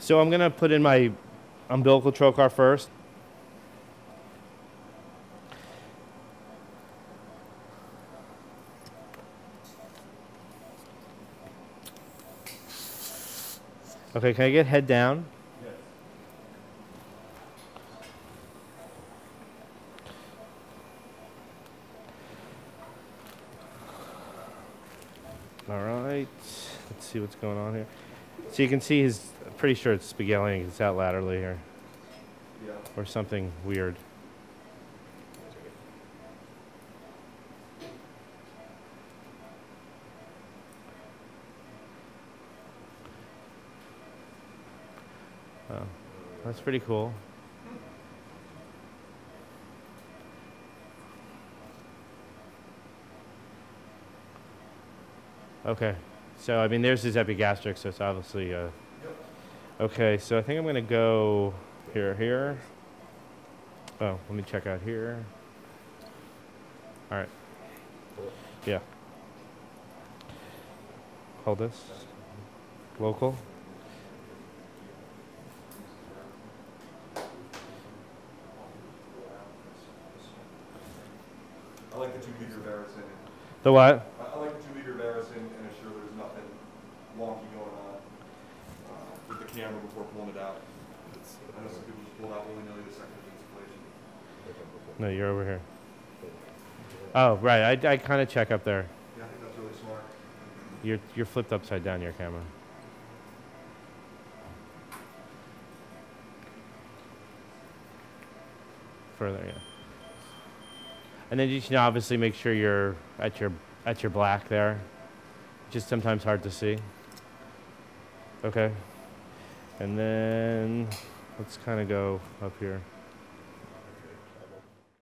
So I'm gonna put in my umbilical trocar first. Okay, can I get head down? All right, let's see what's going on here. So you can see he's pretty sure it's Spigelian. It's out laterally here, Yeah. or something weird. Oh, that's pretty cool. Okay, so I mean, there's his epigastric, so it's obviously. Uh, okay, so I think I'm gonna go here, here. Oh, let me check out here. All right. Yeah. Hold this. Local. I like the two meter Varicin. The what? I, like the two meter Varicin and assure there's nothing wonky going on uh, with the camera before pulling it out. It's, I know some people just pull it out willy nilly the second it's installation. No, you're over here. Oh, right. I, I kind of check up there. Yeah, I think that's really smart. You're you're flipped upside down your camera. Further, yeah. And then you should obviously make sure you're at your at your black there. Just sometimes hard to see. Okay. And then let's kind of go up here.